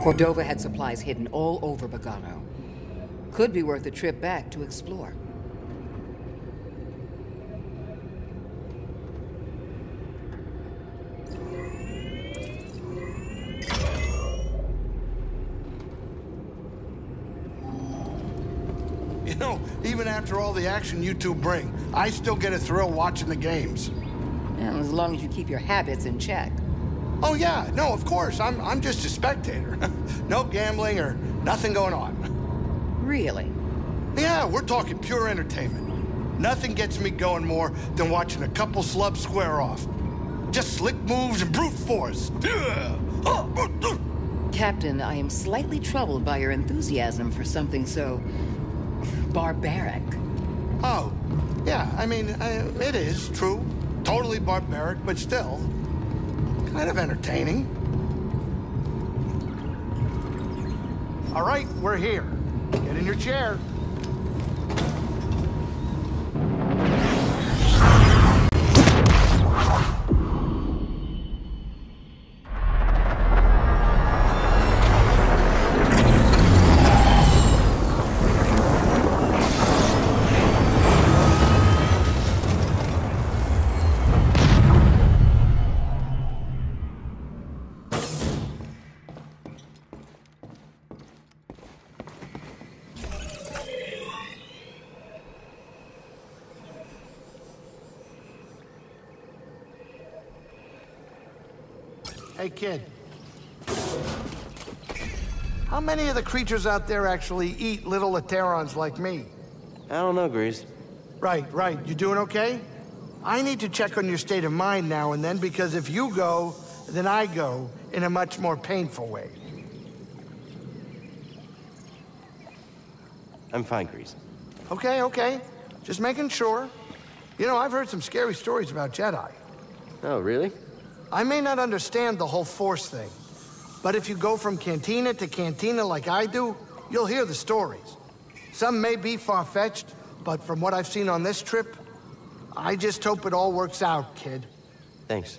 Cordova had supplies hidden all over Bogano. Could be worth a trip back to explore. You know, even after all the action you two bring, I still get a thrill watching the games. As long as you keep your habits in check. Oh yeah, no, of course. I'm I'm just a spectator. no gambling or nothing going on. Really? Yeah, we're talking pure entertainment. Nothing gets me going more than watching a couple slubs square off. Just slick moves and brute force. Captain, I am slightly troubled by your enthusiasm for something so... barbaric. Oh, yeah, I mean, I, it is true. Totally barbaric, but still, kind of entertaining. All right, we're here. Get in your chair. Hey, kid. How many of the creatures out there actually eat little Aterons like me? I don't know, Greez. Right, right. You doing okay? I need to check on your state of mind now and then because if you go, then I go in a much more painful way. I'm fine, Greez. Okay, okay. Just making sure. You know, I've heard some scary stories about Jedi. Oh, really? I may not understand the whole Force thing, but if you go from cantina to cantina like I do, you'll hear the stories. Some may be far-fetched, but from what I've seen on this trip, I just hope it all works out, kid. Thanks.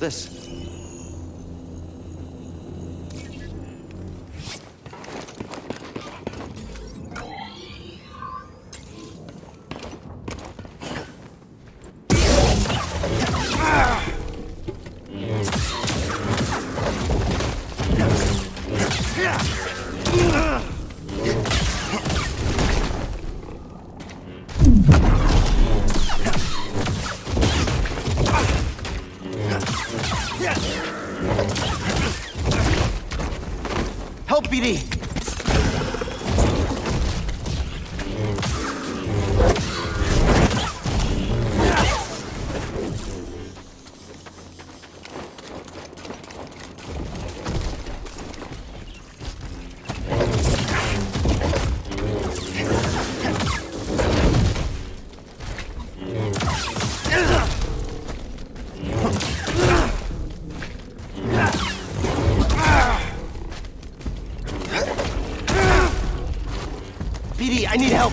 This? I need help!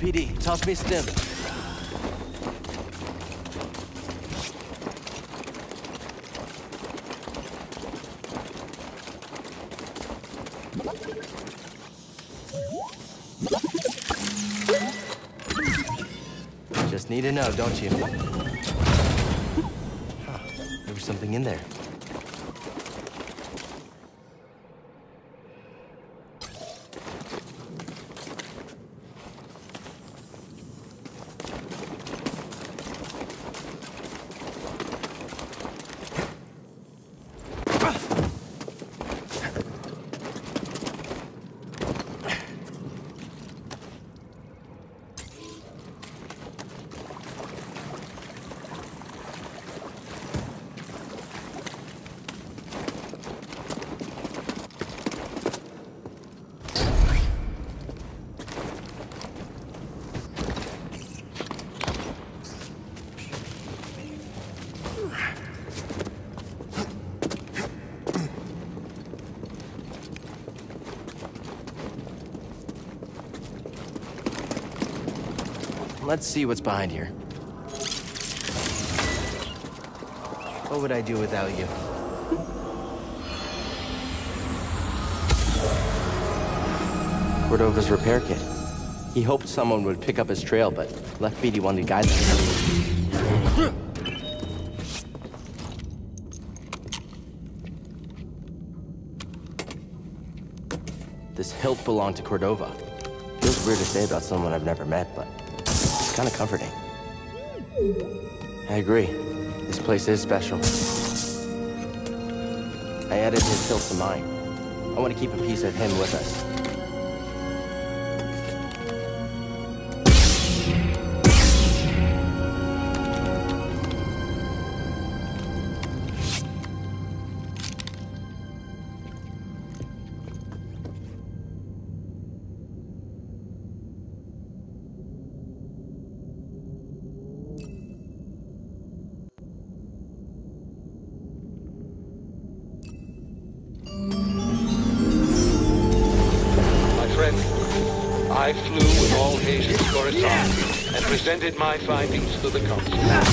BD, toss me stim. Just need to know, don't you? Huh, there was something in there. Let's see what's behind here. What would I do without you? Cordova's repair kit. He hoped someone would pick up his trail, but left BD one to guide them. This hilt belonged to Cordova. Feels weird to say about someone I've never met, but it's kind of comforting. I agree. This place is special. I added his hilt to mine. I want to keep a piece of him with us. Coruscant my findings to the Council.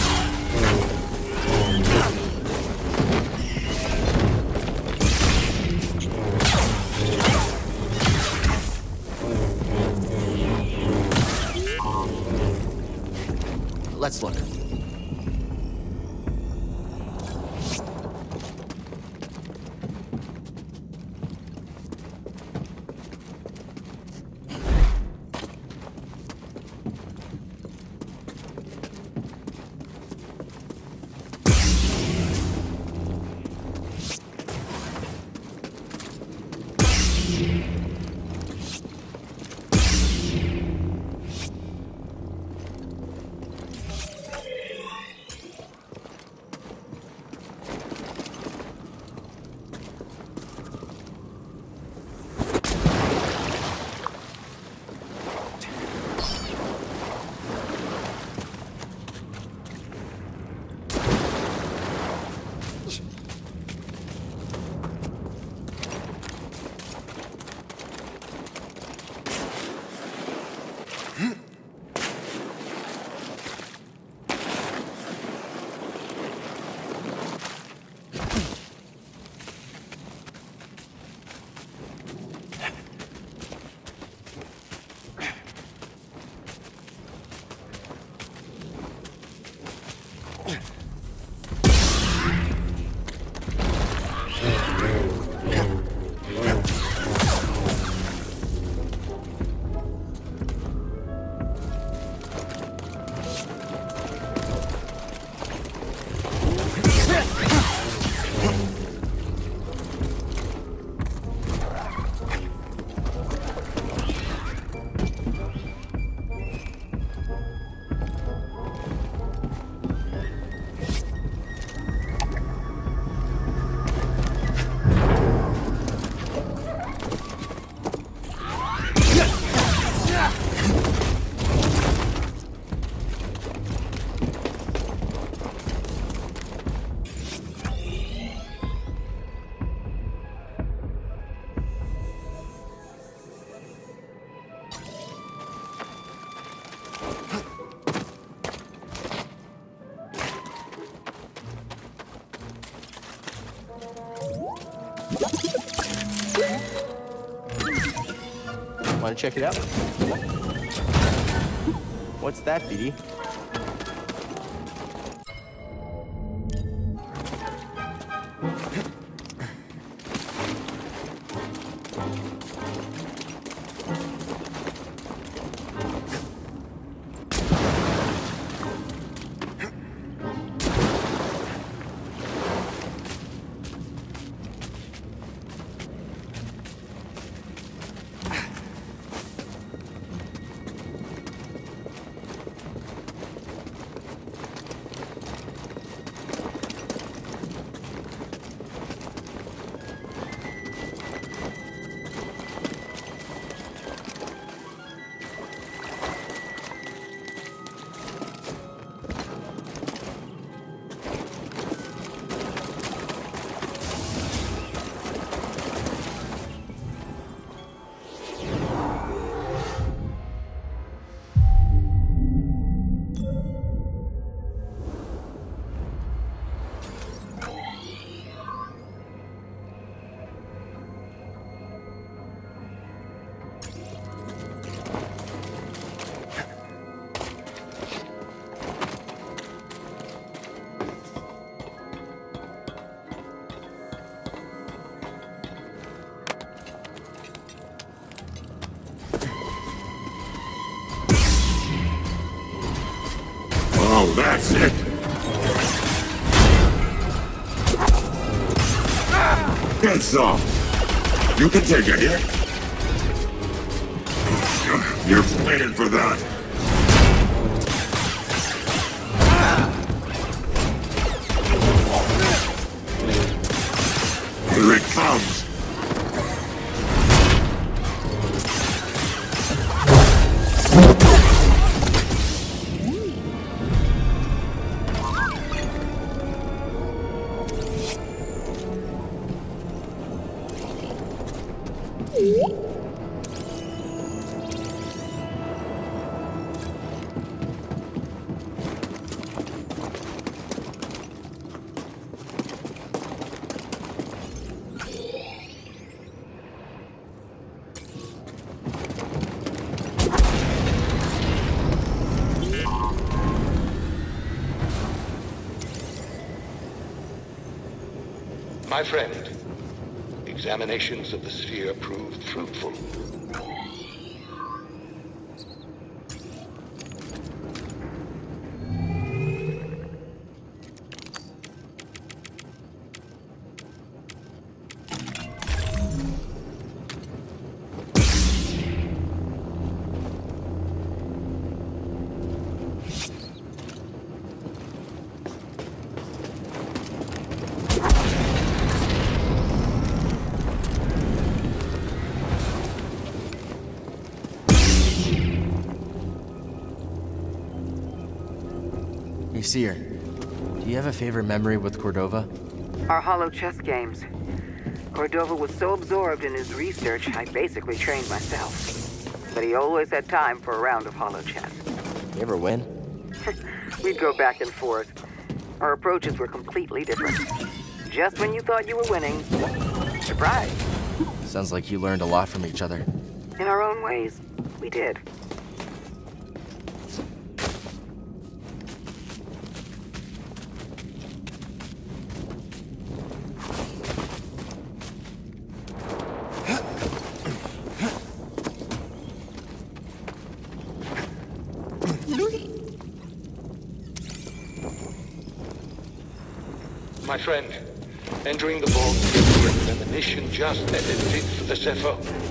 Check it out? What's that, BD? Oh, that's it. Some. You can take a hit. You're paying for that. My friend, examinations of the sphere proved fruitful. Cere. Do you have a favorite memory with Cordova? Our holochess games. Cordova was so absorbed in his research, I basically trained myself. But he always had time for a round of holochess. You ever win? We'd go back and forth. Our approaches were completely different. Just when you thought you were winning, surprise. Sounds like you learned a lot from each other. In our own ways, we did. Friend, entering the vault gives me a premonition just as it did for the Zeffo.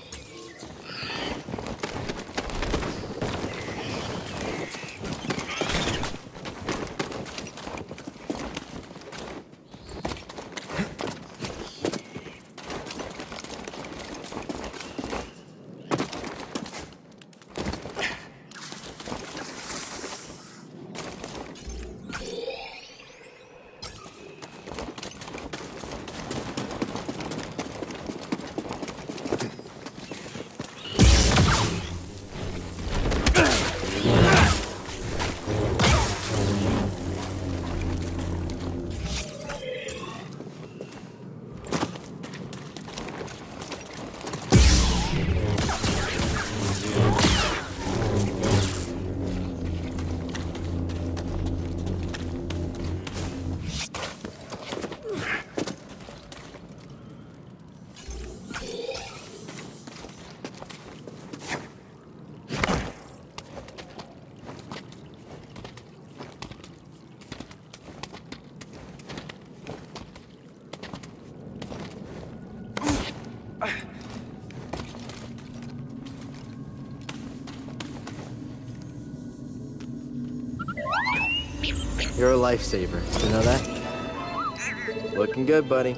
You're a lifesaver. You know that? Looking good, buddy.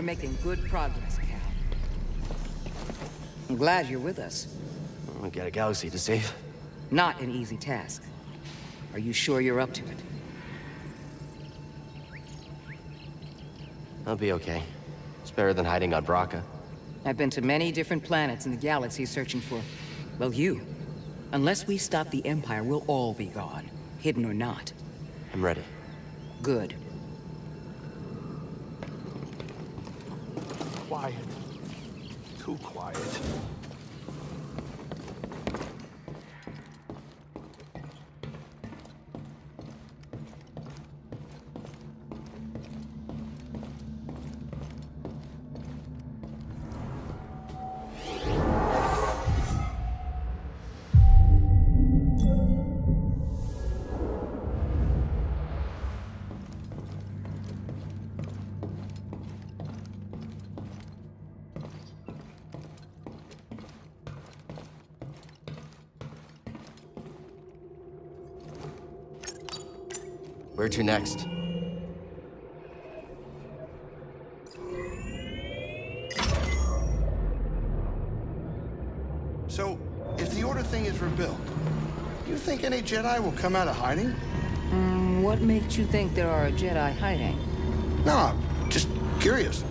You're making good progress, Cal. I'm glad you're with us. We got a galaxy to save. Not an easy task. Are you sure you're up to it? I'll be okay. It's better than hiding on Bracca. I've been to many different planets in the galaxy searching for, well, you. Unless we stop the Empire, we'll all be gone. Hidden or not. I'm ready. Good. Quiet. Too quiet. To next? So, if the Order thing is rebuilt, do you think any Jedi will come out of hiding? Mm, what makes you think there are Jedi hiding? No, I'm just curious.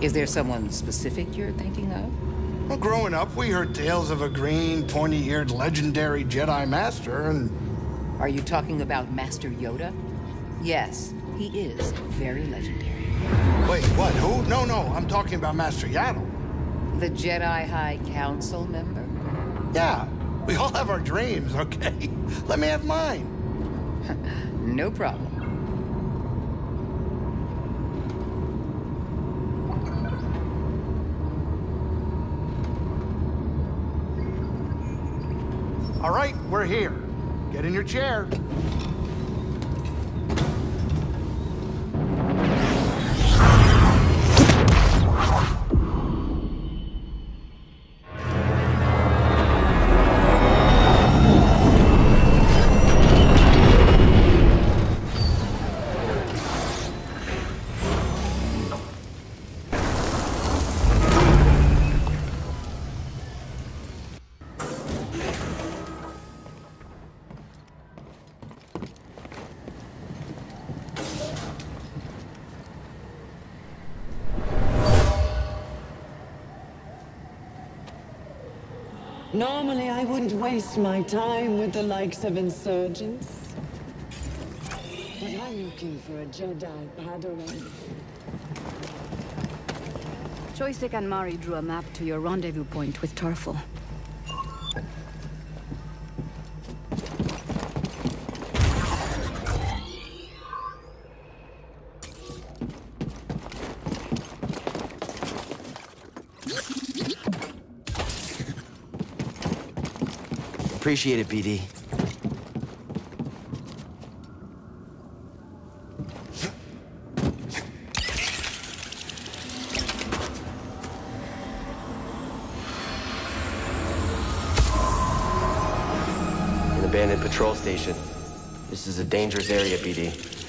Is there someone specific you're thinking of? Well, growing up, we heard tales of a green, pointy-eared, legendary Jedi Master, and Are you talking about Master Yoda? Yes, he is very legendary. wait, what? Who? No, no, I'm talking about Master Yaddle. The Jedi High Council member? Yeah, we all have our dreams, okay? Let me have mine. No problem. All right, we're here. Get in your chair. Normally, I wouldn't waste my time with the likes of insurgents. But I'm looking for a Jedi Padawan. Choyssyk and Mari drew a map to your rendezvous point with Tarfful. Appreciate it, BD. An abandoned patrol station. This is a dangerous area, BD.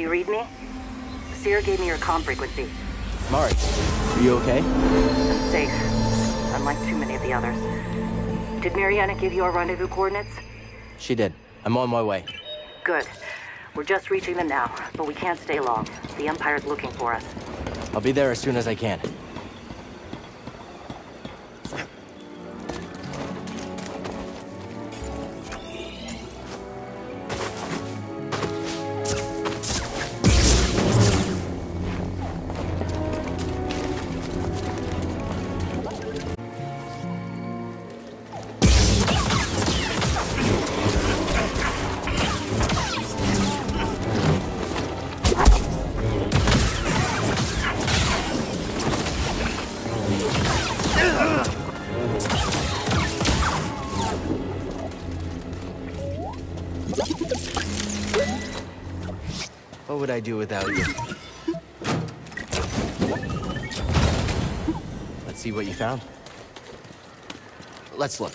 Do you read me? Cere gave me your comm frequency. Mari, are you okay? I'm safe, unlike too many of the others. Did Mariana give you our rendezvous coordinates? She did. I'm on my way. Good. We're just reaching them now, but we can't stay long. The Empire's looking for us. I'll be there as soon as I can. Would I do without you? Let's see what you found. Let's look.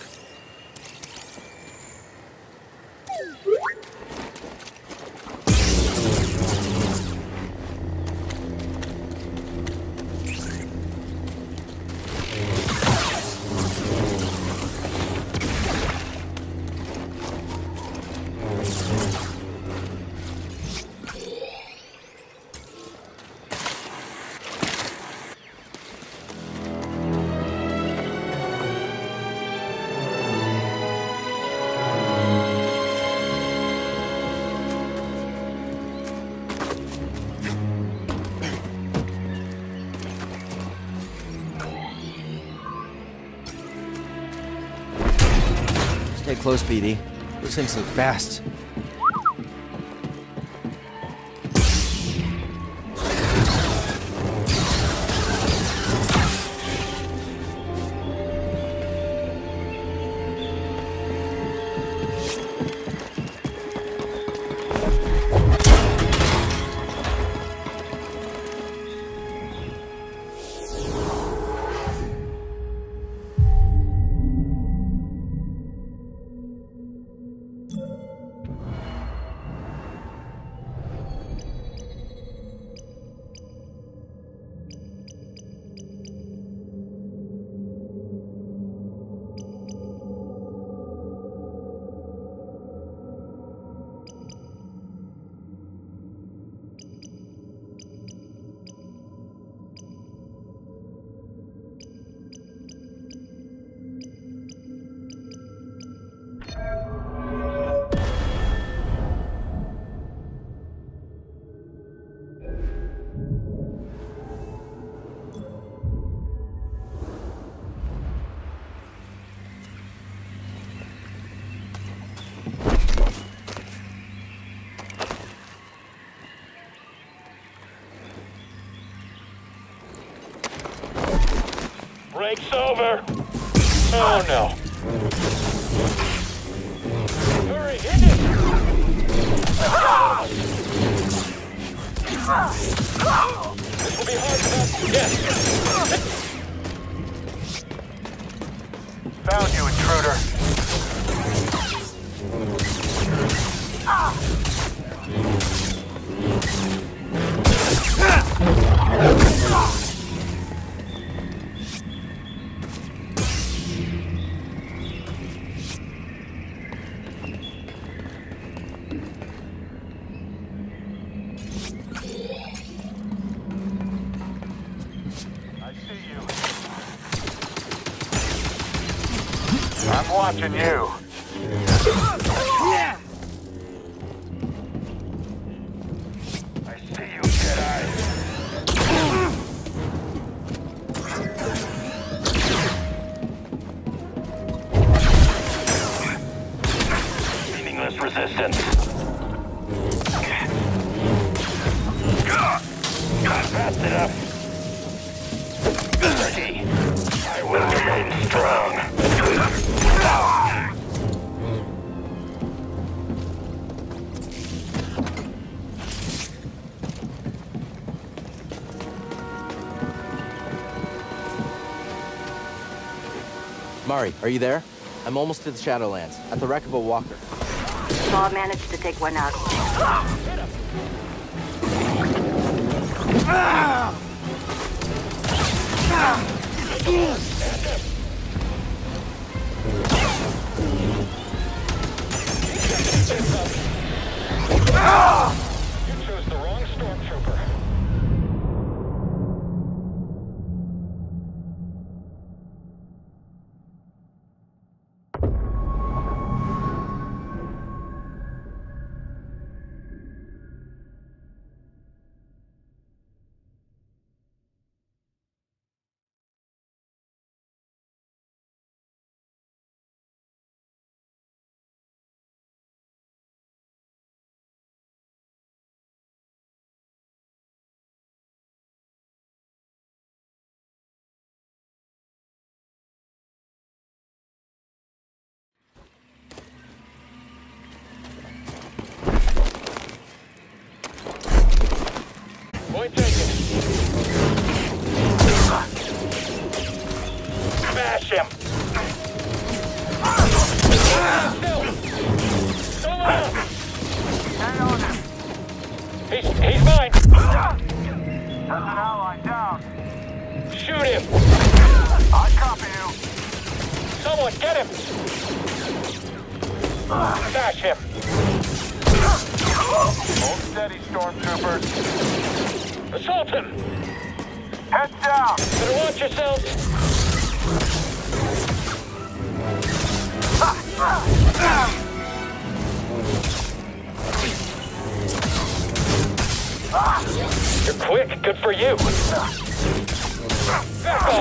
Close, BD. Those things look fast. Break's over. Oh no. Hurry, hit it! This will be hard enough. Yes. Watching you. Mari, are you there? I'm almost to the Shadowlands, at the wreck of a walker. Saw managed to take one out. Ah! Ah! Ah! Point taken.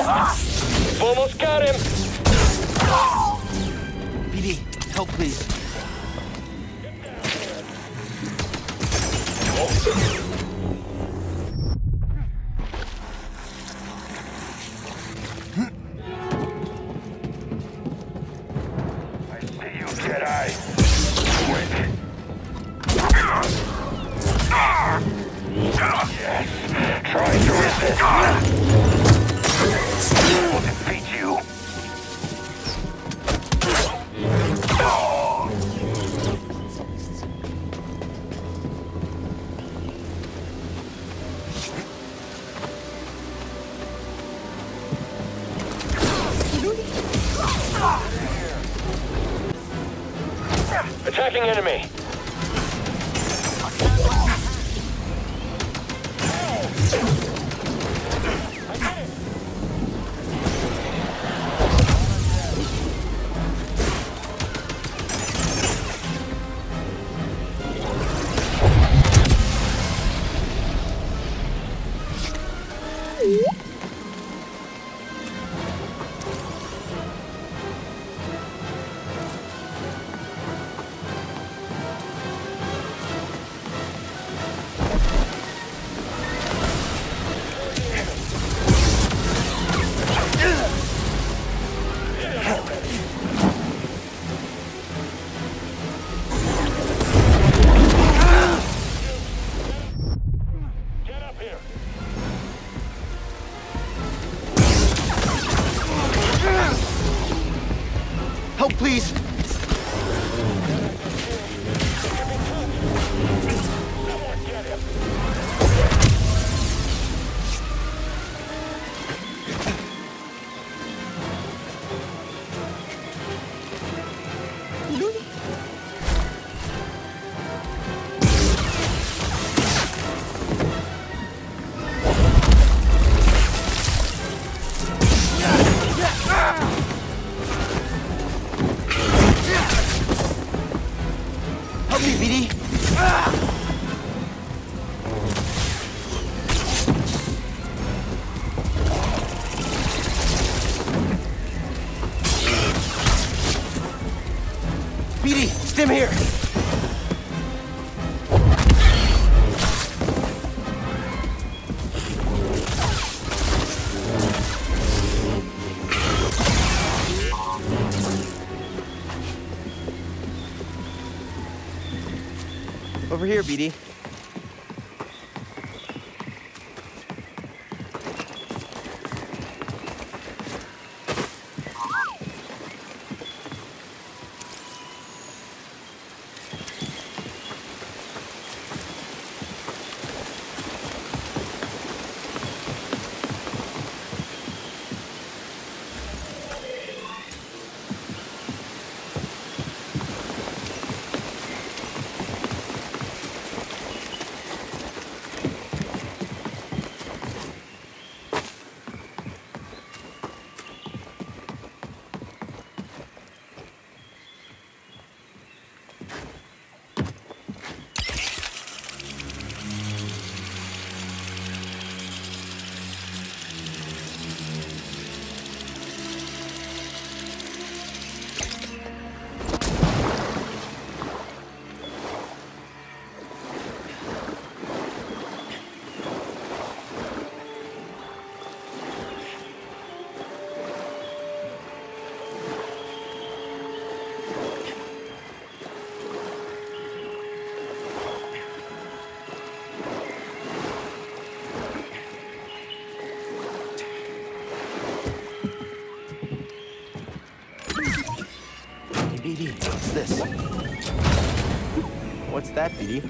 Almost got him. BD, help please. over here, BD. This? What's that, BD?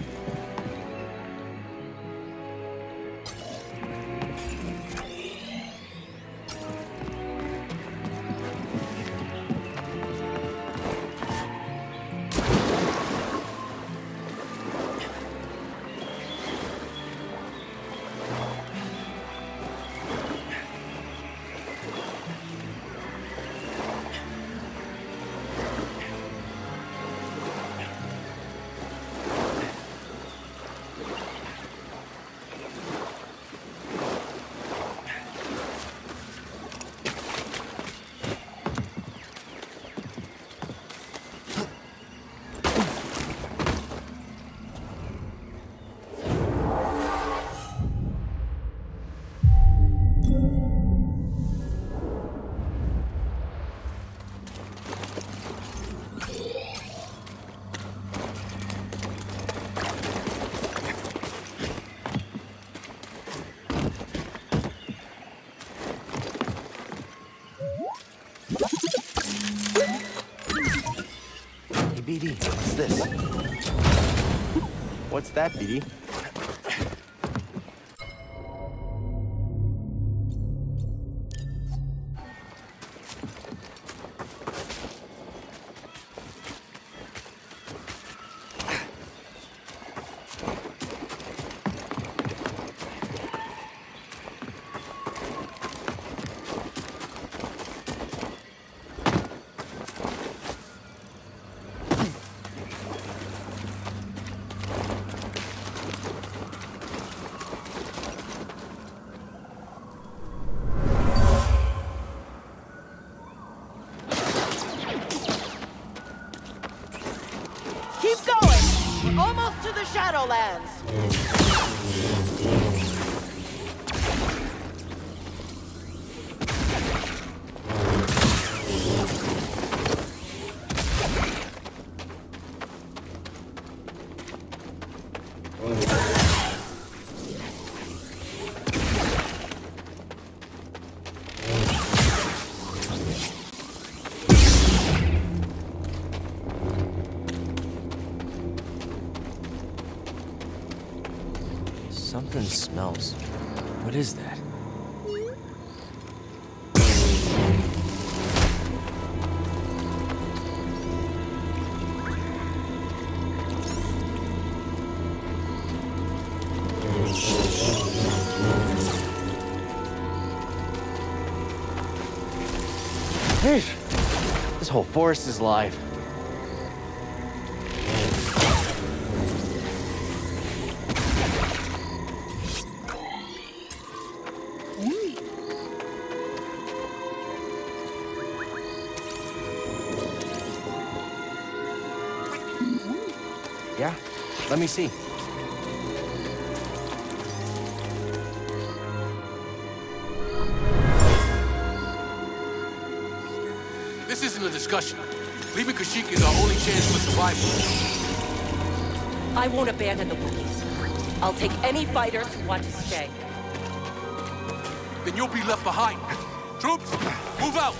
This? What's that, BD? This whole forest is alive. Yeah, let me see. Discussion. Leaving Kashyyyk is our uh, only chance for survival. I won't abandon the Wookiees. I'll take any fighters who want to stay. Then you'll be left behind. Troops, move out!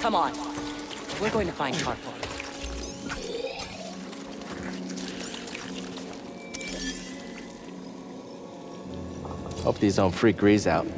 Come on. We're going to find Tarfful. Hope these don't freak Greez out.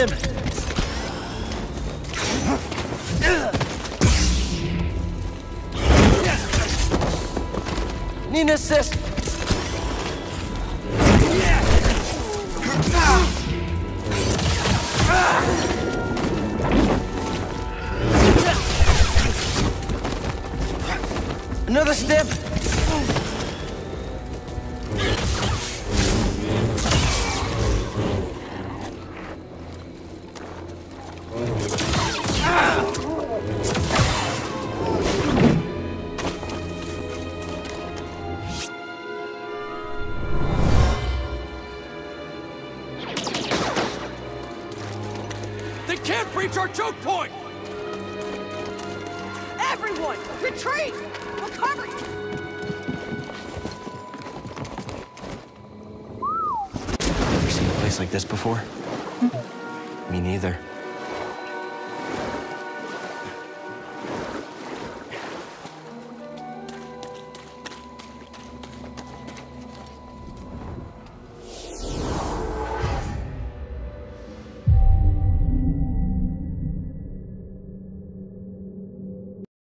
Throw choke point!